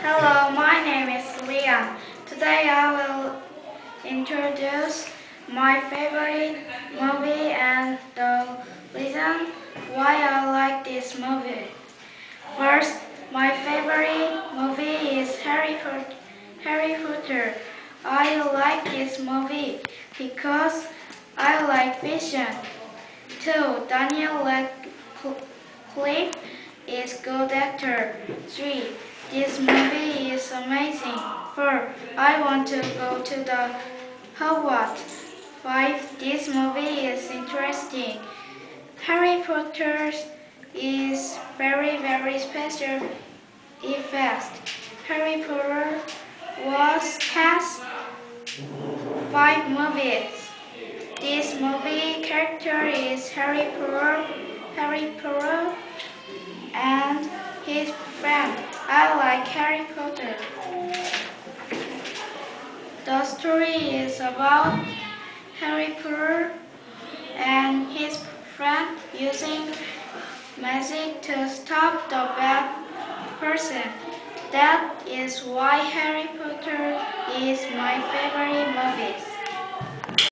Hello, my name is Lian. Today I will introduce my favorite movie and the reason why I like this movie. First, my favorite movie is Harry Potter. Harry Potter. I like this movie because I like vision. Two, Daniel Radcliffe is good actor. Three, this movie is amazing. Four, I want to go to the Hogwarts. Five, this movie is interesting. Harry Potter is very very special effect. Harry Potter was cast five movies. This movie character is Harry Potter, Harry Potter and. Like Harry Potter. The story is about Harry Potter and his friend using magic to stop the bad person. That is why Harry Potter is my favorite movie.